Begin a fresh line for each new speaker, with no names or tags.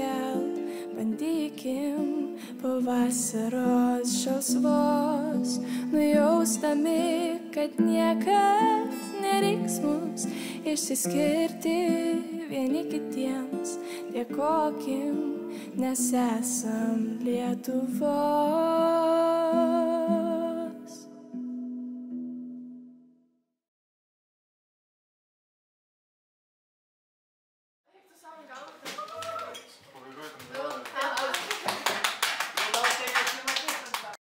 iškel, bandykim po vasaros šalsvos, nujaustami, kad niekad nereiks mums išsiskirti vieni kitiems, dėkokim, nes esam Lietuvos.